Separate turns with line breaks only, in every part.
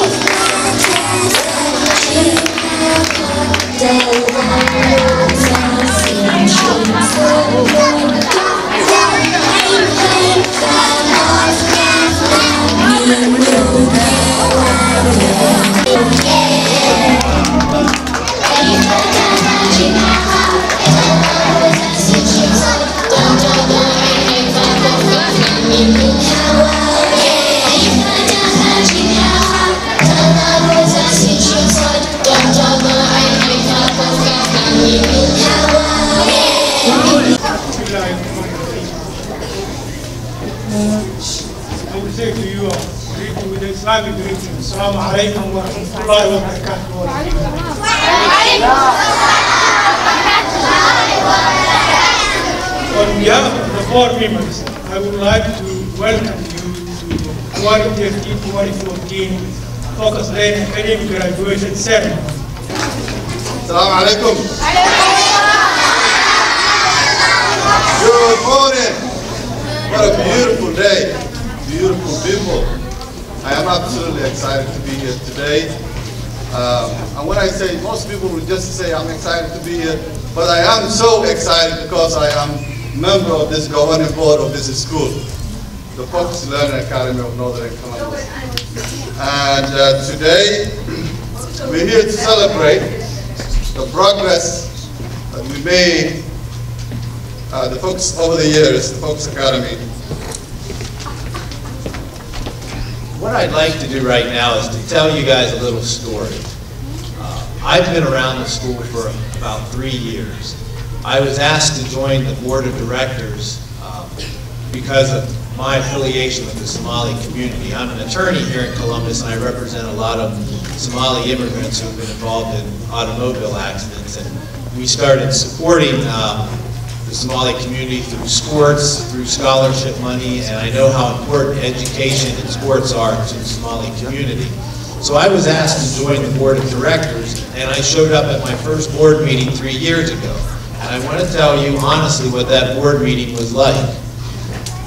I Graduation ceremony.
Assalamu alaikum. Good morning. What a beautiful day. Beautiful people. I am absolutely excited to be here today. Um, and when I say, most people would just say I'm excited to be here, but I am so excited because I am member of this governing board of this school, the Focus Learning Academy of Northern Columbus. And uh, today, we're here to celebrate the progress that we made, uh, the Focus over the years, the Focus Academy.
What I'd like to do right now is to tell you guys a little story. Uh, I've been around the school for about three years. I was asked to join the board of directors um, because of my affiliation with the Somali community. I'm an attorney here in Columbus and I represent a lot of Somali immigrants who have been involved in automobile accidents. And we started supporting um, the Somali community through sports, through scholarship money, and I know how important education and sports are to the Somali community. So I was asked to join the board of directors, and I showed up at my first board meeting three years ago. And I want to tell you honestly what that board meeting was like.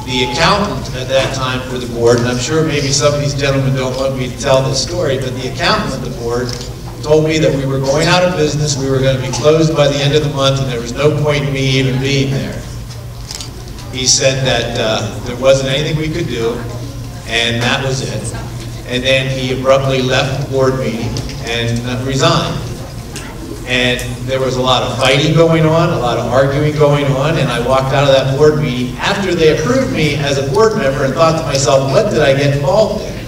The accountant at that time for the board, and I'm sure maybe some of these gentlemen don't want me to tell this story, but the accountant of the board told me that we were going out of business, we were going to be closed by the end of the month, and there was no point in me even being there. He said that uh, there wasn't anything we could do, and that was it. And then he abruptly left the board meeting and uh, resigned. And there was a lot of fighting going on, a lot of arguing going on, and I walked out of that board meeting after they approved me as a board member and thought to myself, what did I get involved in?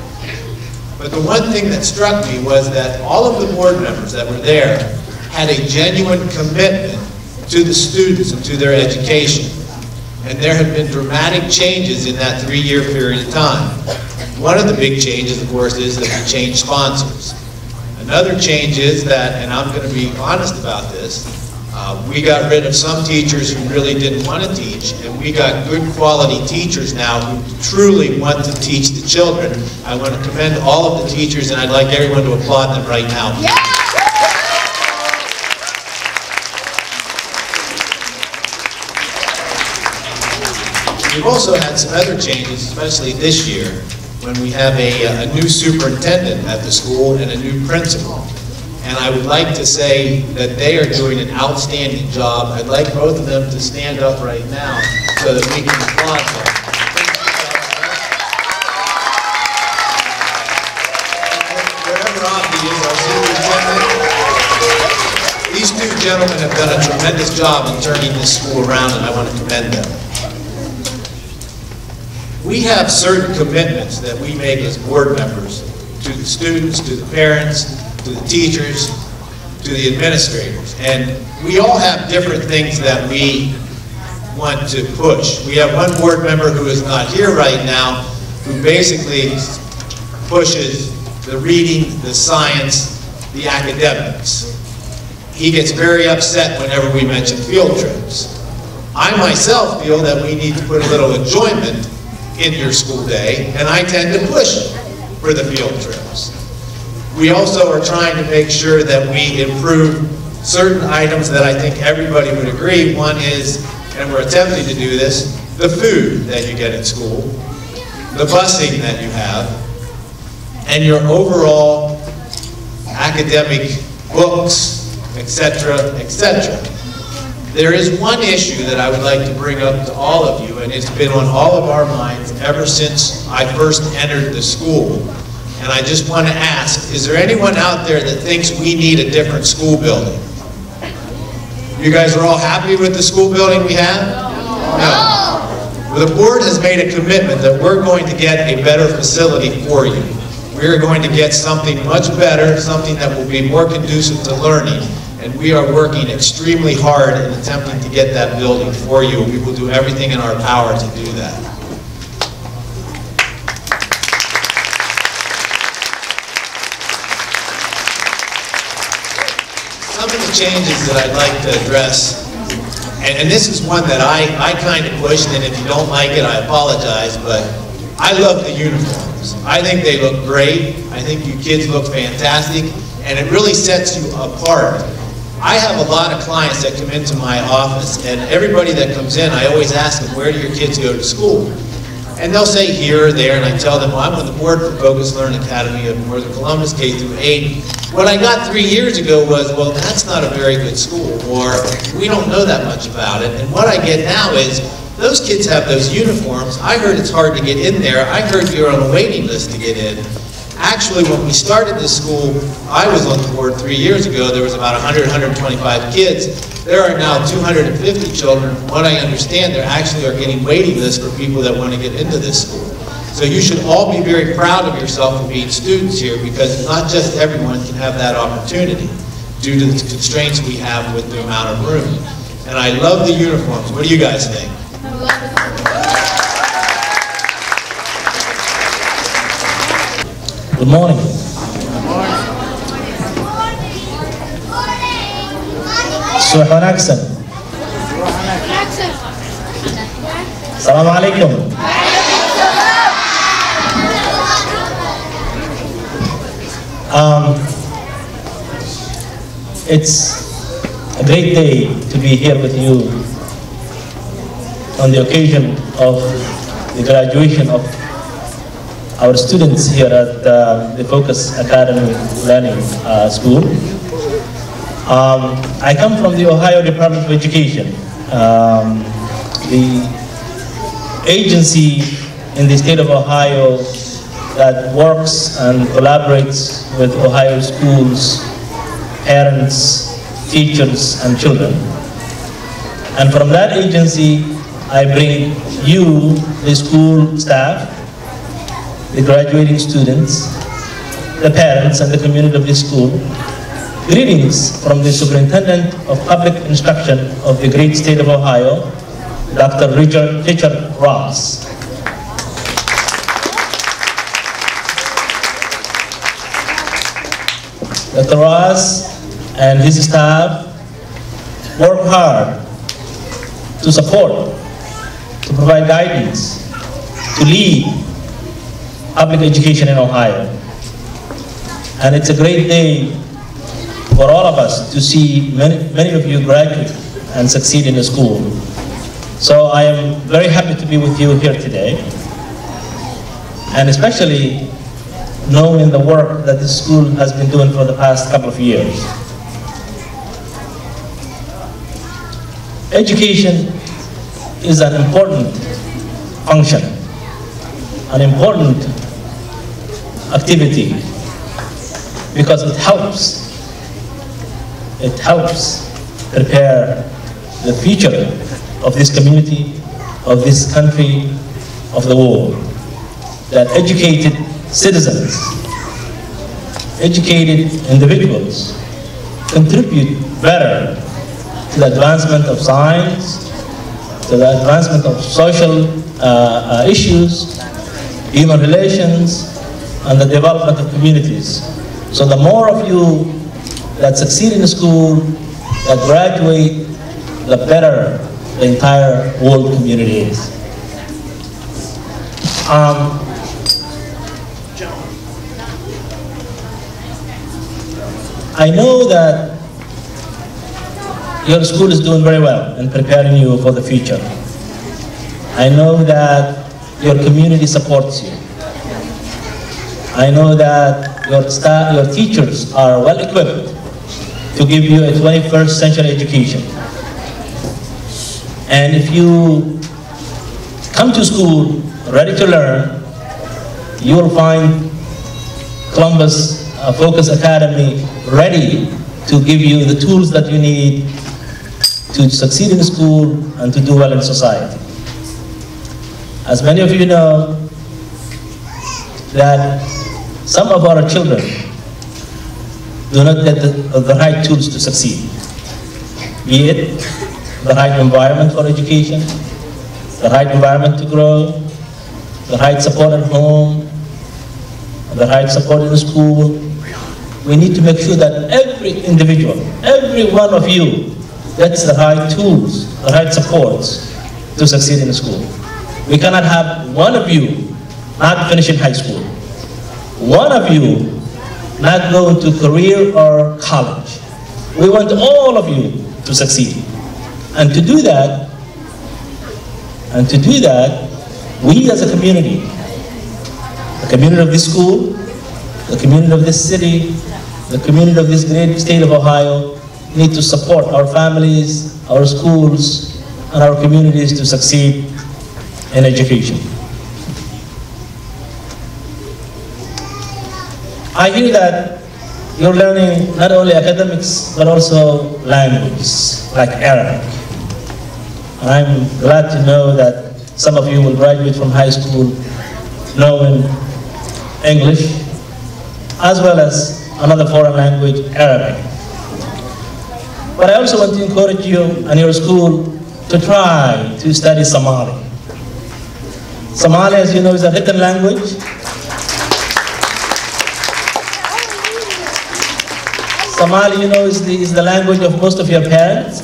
But the one thing that struck me was that all of the board members that were there had a genuine commitment to the students and to their education. And there have been dramatic changes in that three-year period of time. One of the big changes, of course, is that we changed sponsors. Another change is that, and I'm going to be honest about this, uh, we got rid of some teachers who really didn't want to teach, and we got good quality teachers now who truly want to teach the children. I want to commend all of the teachers, and I'd like everyone to applaud them right now. We've also had some other changes, especially this year, when we have a, uh, a new superintendent at the school and a new principal. And I would like to say that they are doing an outstanding job. I'd like both of them to stand up right now so that we can applaud them. These two gentlemen have done a tremendous job in turning this school around, and I want to commend them. We have certain commitments that we make as board members to the students, to the parents, to the teachers, to the administrators. And we all have different things that we want to push. We have one board member who is not here right now, who basically pushes the reading, the science, the academics. He gets very upset whenever we mention field trips. I myself feel that we need to put a little enjoyment in your school day, and I tend to push for the field trips. We also are trying to make sure that we improve certain items that I think everybody would agree. One is, and we're attempting to do this, the food that you get at school, the busing that you have, and your overall academic books, etc., etc. There is one issue that I would like to bring up to all of you, and it's been on all of our minds ever since I first entered the school. And I just want to ask, is there anyone out there that thinks we need a different school building? You guys are all happy with the school building we have? No. The board has made a commitment that we're going to get a better facility for you. We are going to get something much better, something that will be more conducive to learning. And we are working extremely hard in attempting to get that building for you. We will do everything in our power to do that. Some of the changes that I'd like to address, and, and this is one that I, I kind of pushed, and if you don't like it, I apologize, but I love the uniforms. I think they look great. I think you kids look fantastic, and it really sets you apart. I have a lot of clients that come into my office, and everybody that comes in, I always ask them, where do your kids go to school? And they'll say here or there, and I tell them, well, I'm on the board for Focus Learn Academy of Northern Columbus K through 8. What I got three years ago was, well, that's not a very good school, or we don't know that much about it. And what I get now is, those kids have those uniforms. I heard it's hard to get in there. I heard you're on a waiting list to get in. Actually, when we started this school, I was on the board three years ago. There was about 100, 125 kids. There are now 250 children. From what I understand, there actually are getting waiting lists for people that want to get into this school. So you should all be very proud of yourself for being students here because not just everyone can have that opportunity due to the constraints we have with the amount of room. And I love the uniforms. What do you guys think?
Good morning. Subax wanaagsan. Asalaamu calaykum. Um, it's a great day to be here with you on the occasion of the graduation of our students here at uh, the Focus Academy Learning uh, School. Um, I come from the Ohio Department of Education, um, the agency in the state of Ohio that works and collaborates with Ohio schools, parents, teachers, and children. And from that agency, I bring you, the school staff, the graduating students, the parents, and the community of the school. Greetings from the Superintendent of Public Instruction of the great state of Ohio, Dr. Richard, Richard Ross. Dr. Ross and his staff work hard to support, to provide guidance, to lead public education in Ohio. And it's a great day for all of us to see many, many of you graduate and succeed in the school. So I am very happy to be with you here today, and especially knowing the work that the school has been doing for the past couple of years. Education is an important function, an important activity, because it helps. It helps prepare the future of this community, of this country, of the world. That educated citizens, educated individuals contribute better to the advancement of science, to the advancement of social uh, uh, issues, human relations, and the development of communities. So the more of you that succeed in school, that graduate, the better the entire world community is. Um, I know that your school is doing very well in preparing you for the future. I know that your community supports you. I know that your staff, your teachers are well equipped to give you a 21st century education. And if you come to school ready to learn, you will find Columbus uh, Focus Academy ready to give you the tools that you need to succeed in school and to do well in society. As many of you know, that some of our children do not get the, the right tools to succeed. Be it the right environment for education, the right environment to grow, the right support at home, the right support in school. We need to make sure that every individual, every one of you gets the right tools, the right supports to succeed in school. We cannot have one of you not finishing high school, one of you not going to career or college. We want all of you to succeed. And to do that, and to do that, we as a community, the community of this school, the community of this city, the community of this great state of Ohio, need to support our families, our schools, and our communities to succeed in education. I hear that you're learning not only academics, but also languages, like Arabic. And I'm glad to know that some of you will graduate from high school knowing English, as well as another foreign language, Arabic. But I also want to encourage you and your school to try to study Somali. Somali, as you know, is a written language. Somali, you know, is the, is the language of most of your parents.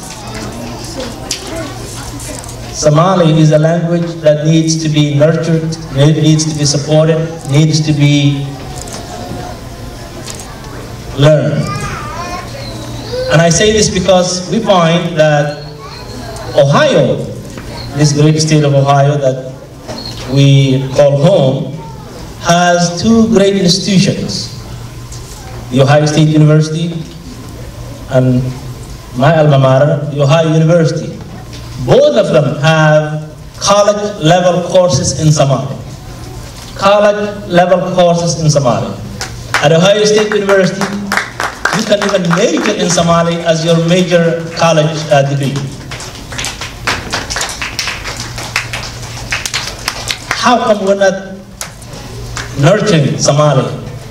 Somali is a language that needs to be nurtured, needs to be supported, needs to be learned. And I say this because we find that Ohio, this great state of Ohio that we call home, has two great institutions. The Ohio State University and my alma mater, the Ohio University. Both of them have college level courses in Somali. College level courses in Somali. At Ohio State University, you can even major in Somali as your major college uh, degree. How come we're not nurturing Somali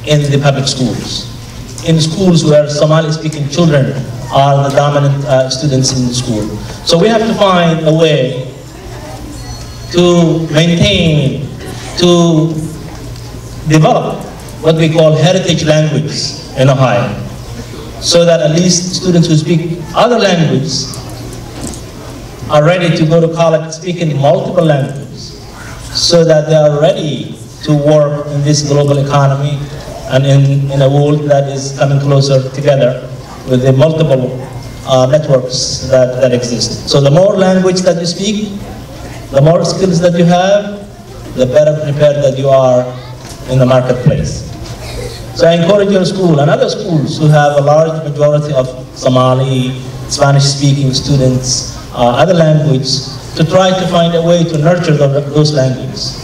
in the public schools? In schools where Somali-speaking children are the dominant uh, students in the school. So we have to find a way to maintain, to develop what we call heritage language in Ohio so that at least students who speak other languages are ready to go to college speaking multiple languages so that they are ready to work in this global economy and in, in a world that is coming closer together with the multiple uh, networks that, that exist. So the more language that you speak, the more skills that you have, the better prepared that you are in the marketplace. So I encourage your school and other schools who have a large majority of Somali, Spanish-speaking students, uh, other languages, to try to find a way to nurture those languages.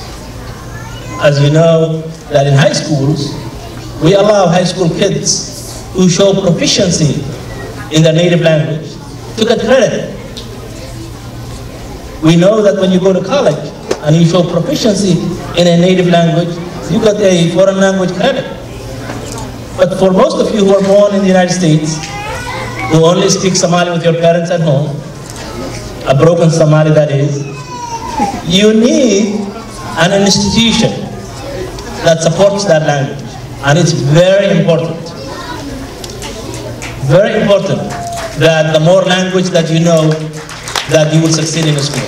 As you know, that in high schools, we allow high school kids who show proficiency in their native language to get credit. We know that when you go to college and you show proficiency in a native language, you get a foreign language credit. But for most of you who are born in the United States, who only speak Somali with your parents at home, a broken Somali that is, you need an institution that supports that language. And it's very important, very important that the more language that you know, that you will succeed in school.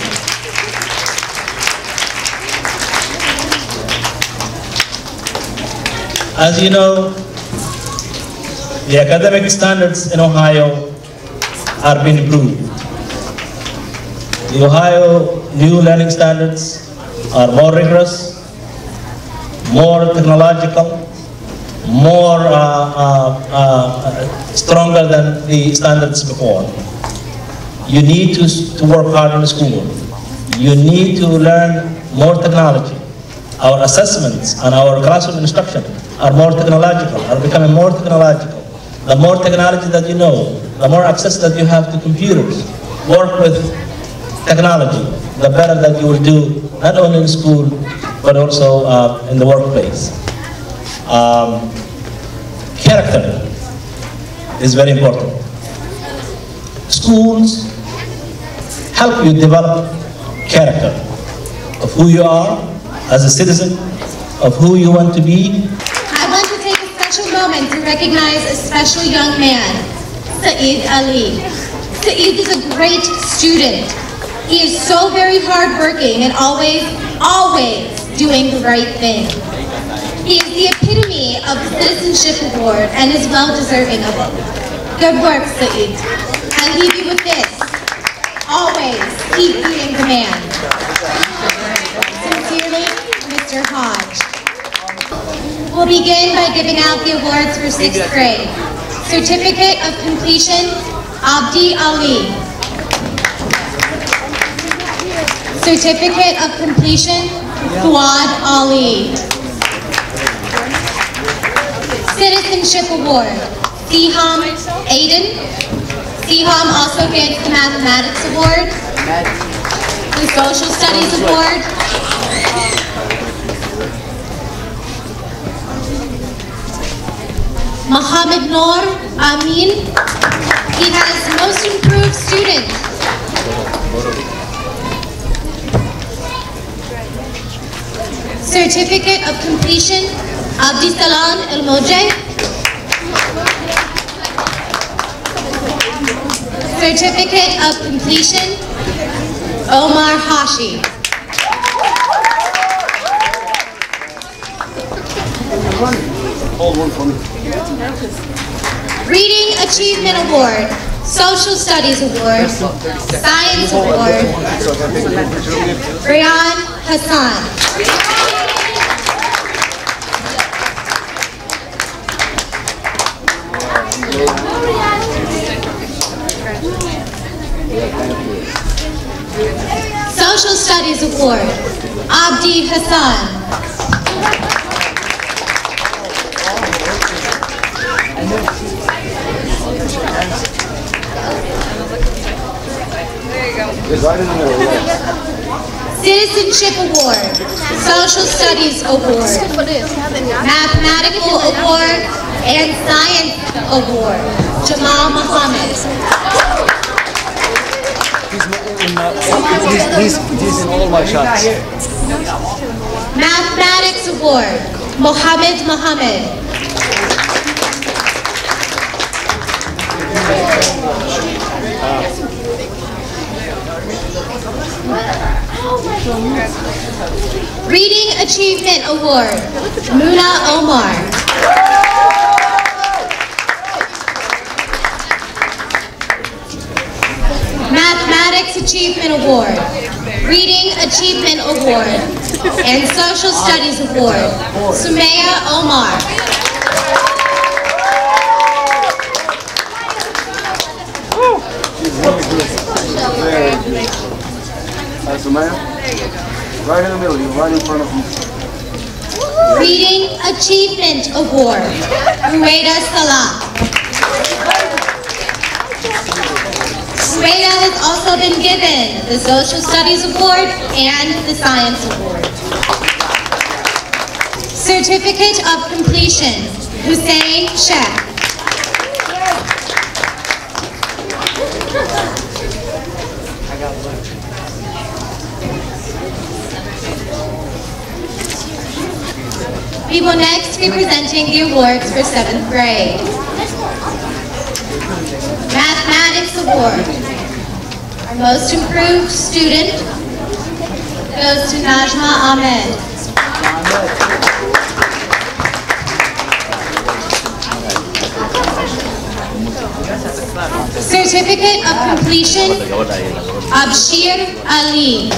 As you know, the academic standards in Ohio are being improved. The Ohio new learning standards are more rigorous, more technological, more uh, uh, uh, stronger than the standards before. You need to, to work hard in school. You need to learn more technology. Our assessments and our classroom instruction are more technological, are becoming more technological. The more technology that you know, the more access that you have to computers, work with technology, the better that you will do, not only in school, but also uh, in the workplace. Um, character is very important. Schools help you develop character of who you are as a citizen, of who you want to be,
I want to take a special moment to recognize a special young man, Saeed Ali. Saeed is a great student. He is so very hardworking and always, always doing the right thing. He is the epitome of the Citizenship Award and is well deserving of it. Good work, Saeed. I leave you with this. Always keep being the man. Sincerely, Mr. Hodge. We'll begin by giving out the awards for sixth grade. Certificate of Completion, Abdi Ali. Certificate of Completion, Fuad Ali. Citizenship Award, Siham Aiden. Siham also gets the Mathematics Award, the Social Studies Award, Mohammed Noor Amin. He has Most Improved Student. Certificate of Completion, Abdisalam El Mojay. Certificate of Completion, Omar Hashi. Reading Achievement Award, Social Studies Award, Science Award, Rayan Hassan. Social Studies Award, Abdi Hassan. Citizenship Award, Social Studies Award, Mathematical Award, and Science Award, Jamal Muhammad.
He's, all my shots.
Mathematics Award, Mohammed Mohammed. Reading Achievement Award, Muna Omar. Achievement Award, Reading Achievement Award, and Social Studies Award, Sumaya Omar.
Uh, Sumaya? Right in the middle, you're right in front of me.
Reading Achievement Award, Rueda Salah. Sueda has also been given the Social Studies Award and the Science Award. Certificate of Completion, Hussein Sheikh. We will next be presenting the awards for seventh grade. Mathematics Award. Our most improved student goes to Najma Ahmed. Certificate of Completion, Abshir Ali.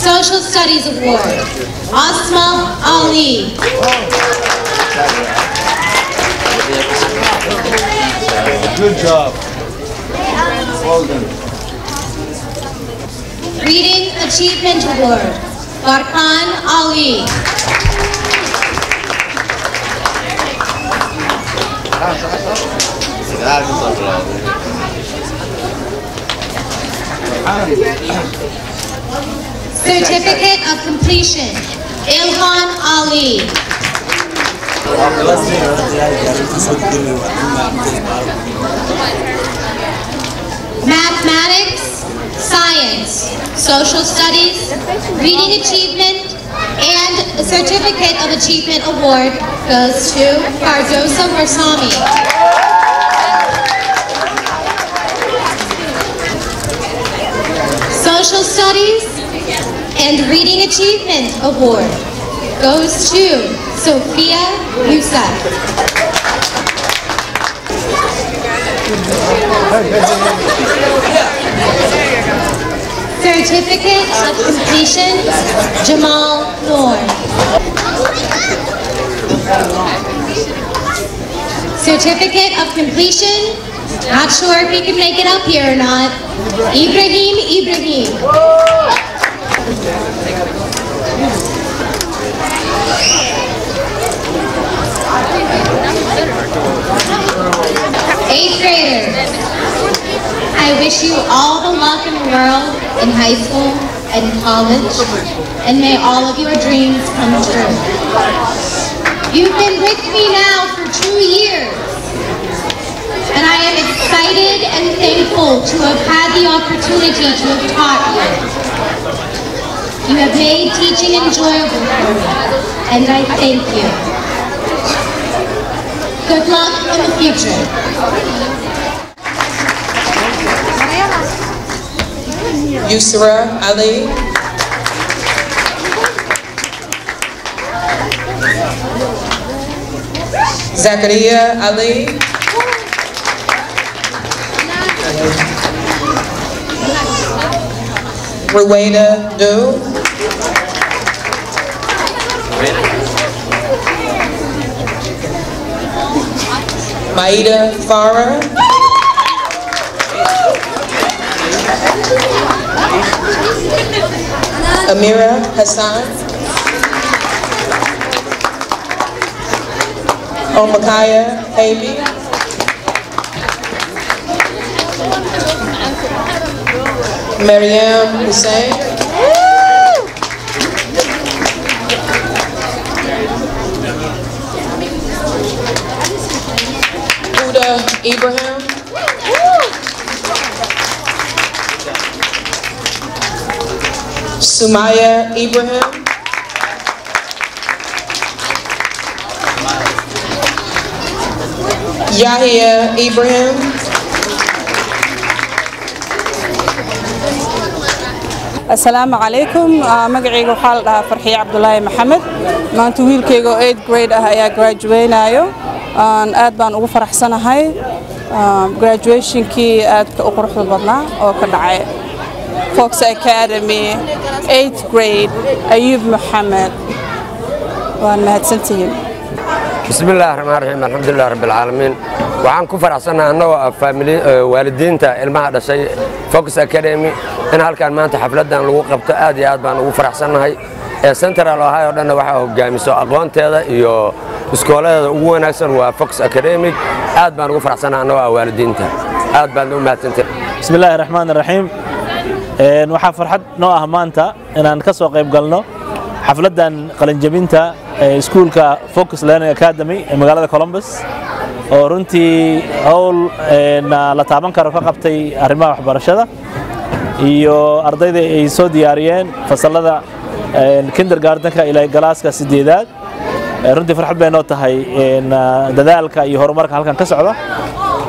Social Studies Award, Asma Ali.
Good job. Well done.
Reading Achievement Award, Farhan Ali. Certificate of Completion, Ilhan Ali. Mathematics, Science, Social Studies, Reading Achievement, and Certificate of Achievement Award goes to Cardosa Barsami. Social Studies and Reading Achievement Award goes to Sophia Youssef. Certificate of Completion, Jamal Noor. Certificate of Completion, not sure if he can make it up here or not, Ibrahim Ibrahim. Eighth grader. I wish you all the luck in the world in high school and college, and may all of your dreams come true. You've been with me now for two years, and I am excited and thankful to have had the opportunity to have taught you. You have made teaching enjoyable for me, and I thank you. Good luck in the future.
Yusra Ali. Zakaria Ali. Rueda Do. Maida Farah. Amira Hassan. Omakaya Haley. Mariam Hussein. Ibrahim. Sumaya Ibrahim. Yahya Ibrahim.
asalaamu calaykum Ah, magacayga waxaa la dhahaa farxiye cabdulaahi maxamed maanta wiilkayga oo 8 grade ah ayaa graduaynaayo Aan aad baan ugu faraxsanahay. Ah, graduationkii aadka u quruxda badnaa oo ka dhacay. Fox academy 8th grade ayuub maxamed. Waan mahadsantihiin.
Bismi illaahi raxmaan raxiim alxamdulilah rabbilcaalamiin waxaan ku faraxsannahay annagoo ah waalidiinta ilmaha dhashay focus academy. In halkaan maanta xafladdan lagu qabto aad iyo aad baan ugu faraxsannahay ee central ohio dhanna waxaa hogaamiso aqoonteeda iyo iskooladeeda ugu wanaagsan waa fox academic. Aad baan ugu faraxsanaha anagoo ah waalidiinta. Aad baadna u mahadsantay
bismi illaahi raxmaan raxiim waxaa farxad noo ah maanta inaan ka soo qayb galno xafladdan qalinjabinta ee iskuulka fox learning academy ee magaalada colombus oo runtii howl e, la taaban karo ka qabtay arrimaha waxbarashada iyo ardayda ay soo diyaariyeen fasallada een kindergartenka ilaa galaaska sideedaad. Ee, runtii farxad bay noo tahay. Een dadaalka iyo horumarka halkan ka socda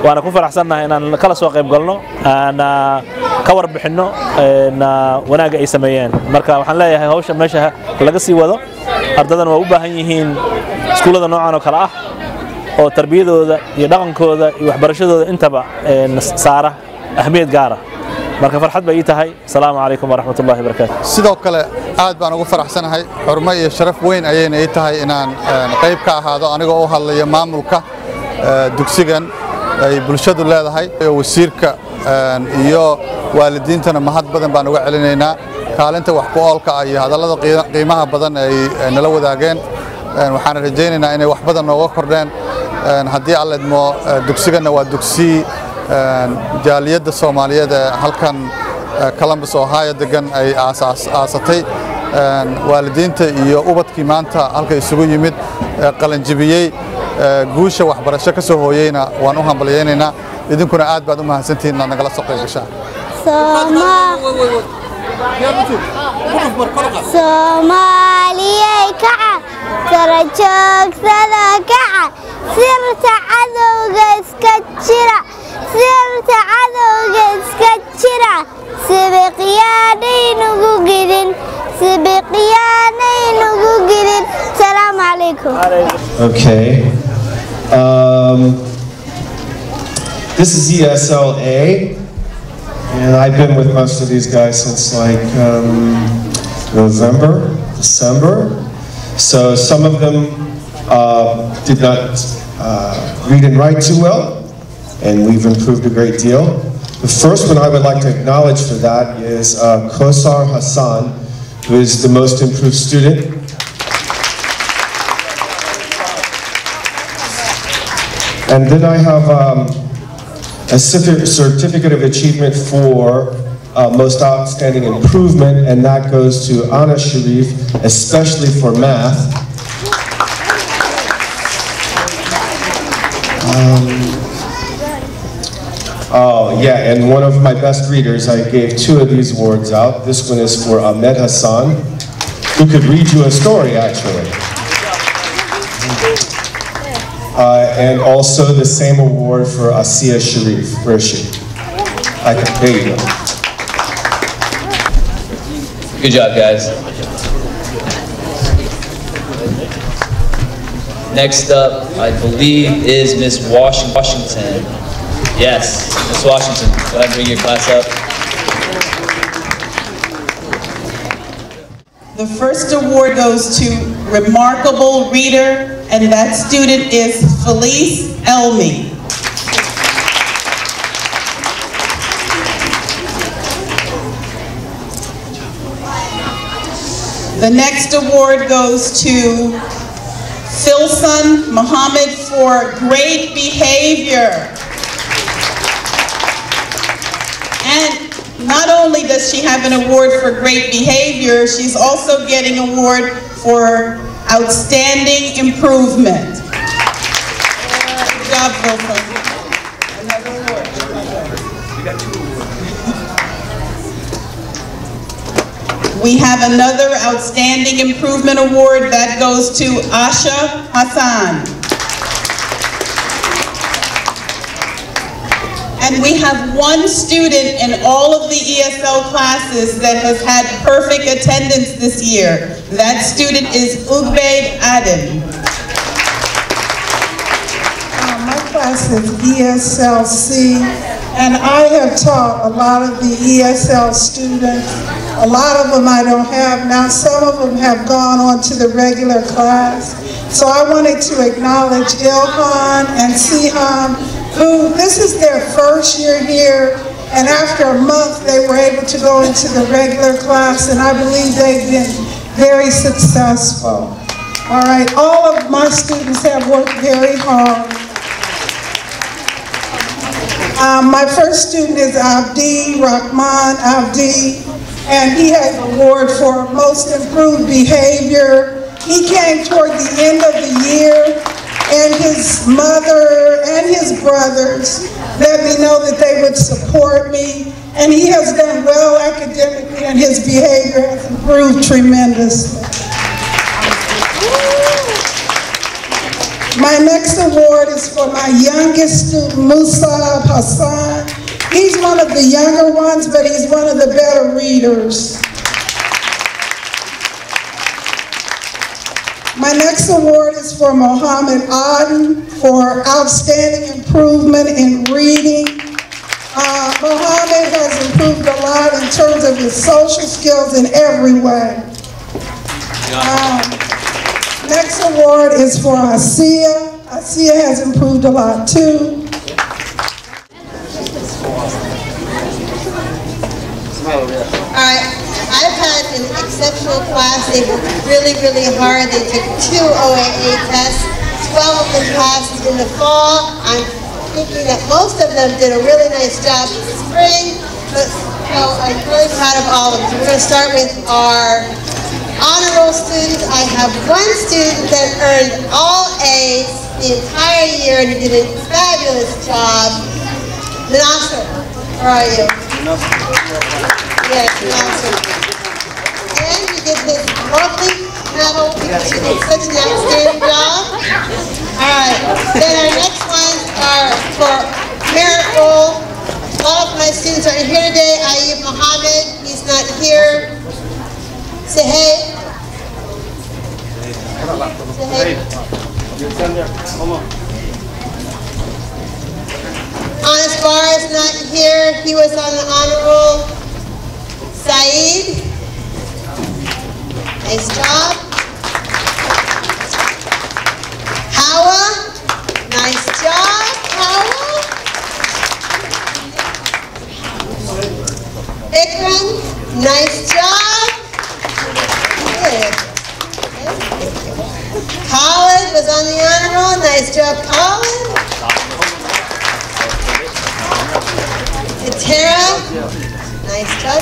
waana ku faraxsannahay inaan kala soo qayb galno aan ah, ka warbixinno ah, wanaagga ay sameeyeen. Marka waxaan leeyahay hawsha meesha laga sii wado ardadan waa u baahan yihiin iskuullada noocan oo kale ah oo tarbiyadooda iyo dhaqankooda iyo waxbarashadooda intaba saara ahmiyad gaara marka farxad bay ii tahay. Asalaamu calaykum waraxmatullahi wabarakaatu
sidoo kale aad baan ugu faraxsanahay. Xurmo iyo sharaf weyn ayayna ii tahay inaan een, qayb ka ahaado anigoo u hadlaya maamulka ee, dugsigan ay bulshadu leedahay wasiirka een, iyo waalidiintana mahad badan baan uga celinaynaa. Kaalinta wax ku oolka ah iyo hadallada qiima- qiimaha badan ay nala wadaageen. Een, waxaan rajaynaynaa inay wax badan nooga kordheen. Een, haddii alla idmo dugsiganna waa dugsi een, jaaliyadda soomaaliyeed ee halkan ee, Columbus Ohio degan ay aasaas aasatay. Een, waalidiinta iyo ubadkii maanta halka isugu yimid ee qalanjibiyey ee, guusha waxbarasho ka soo hooyeyna waan u hambalyaynaynaa idinkuna aad baad u mahadsantihiin inaad nagala soo qayb gashaan
soomaaliyey kaca kara joogsada kaca sirta cadowga iska jira
Okay. Um, this is ESLA, and I've been with most of these guys since like um, November, December. So some of them uh, did not uh, read and write too well, and we've improved a great deal. The first one I would like to acknowledge for that is uh, Kosar Hassan, who is the most improved student. And then I have um, a certificate of achievement for uh, most outstanding improvement, and that goes to Anna Sharif, especially for math. Um, Oh, yeah, and one of my best readers, I gave two of these awards out. This one is for Ahmed Hassan, who could read you a story, actually. Uh, and also the same award for Asiya Sharif. Where is she? I can, there you go.
Good job, guys. Next up, I believe, is Miss Washington. Yes, Miss Washington, go ahead and bring your class up.
The first award goes to Remarkable Reader, and that student is Felice Elmy. The next award goes to Philson Muhammad for great behavior. And not only does she have an award for great behavior, she's also getting an award for outstanding improvement. Good job, Philson. We have another outstanding improvement award that goes to Asha Hassan. And we have one student in all of the ESL classes that has had perfect attendance this year. That student is Ubaid Aden.
Uh, My class is ESLC, and I have taught a lot of the ESL students. A lot of them I don't have now. Some of them have gone on to the regular class. So I wanted to acknowledge Ilhan and Siham, who this is their first year here, and after a month they were able to go into the regular class, and I believe they've been very successful. All right, all of my students have worked very hard. Um, my first student is Abdi Rahman Abdi, and he has an award for most improved behavior. He came toward the end of the year, and his mother and his brothers let me know that they would support me, and he has done well academically, and his behavior has improved tremendously. My next award is for my youngest student, Musab Hassan. He's one of the younger ones, but he's one of the better readers. My next award is for Mohammed Aden for outstanding improvement in reading. Uh, Mohammed has improved a lot in terms of his social skills in every way. Um, next award is for Asiya. Asiya has improved a lot too.
Alright, I've had an exceptional class. They worked really, really hard. They took two OAA tests. 12 of them passed in the fall. I'm thinking that most of them did a really nice job in the spring. But so I'm really proud of all of them. We're going to start with our honor roll students. I have one student that earned all A's the entire year and did a fabulous job. Nasser, where are you? Yes, Nasser. And he did this lovely medal because he did such an outstanding job. All right, then our next ones are for merit roll. A lot of my students are here today. Ayub Muhammad, he's not here. Say hey. Say hey. Honest Bar is not here. He was on the honor roll. Saeed. Nice job. Hawa. Nice job, Hawa. Ikram. Nice job. Good. Colin was on the honor roll. Nice job, Colin. Tara. Nice job.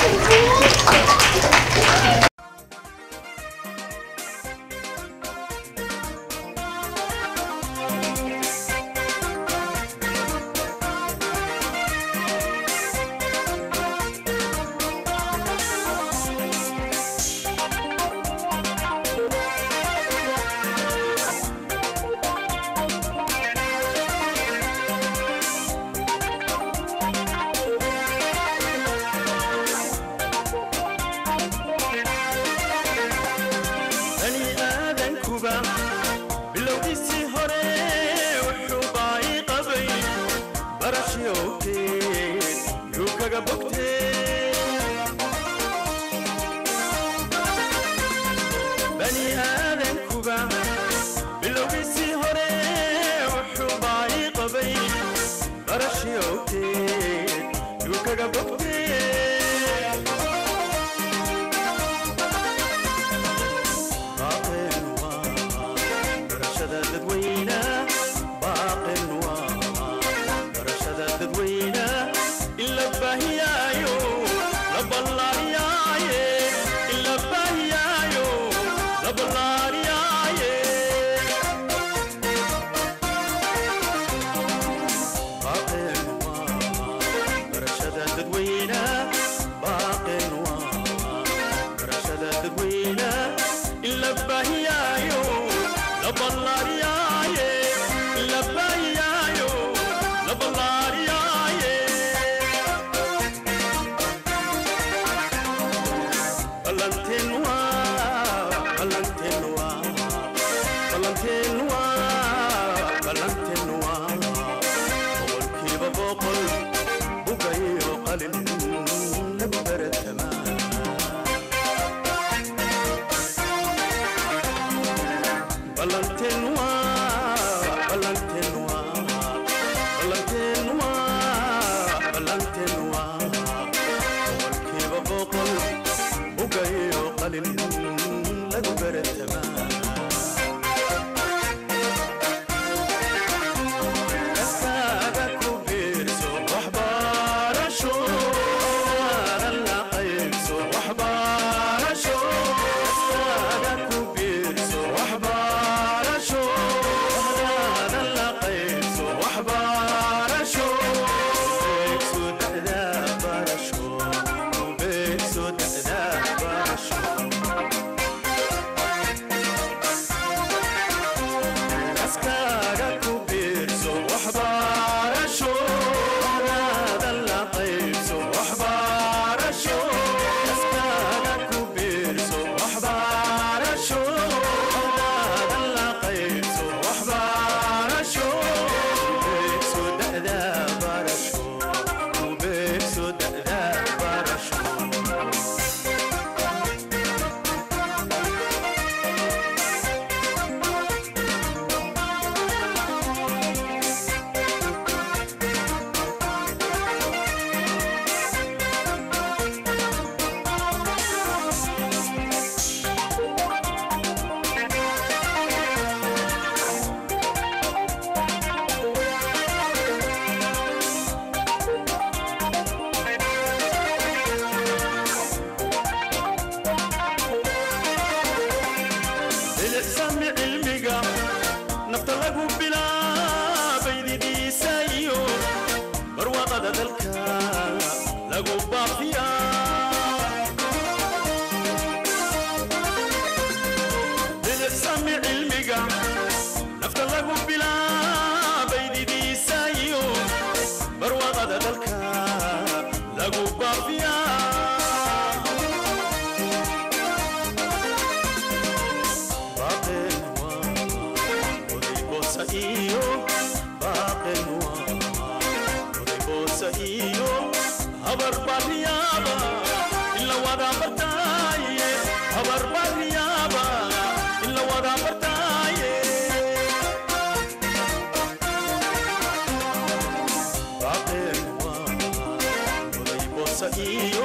Babylon, ten boosa iyo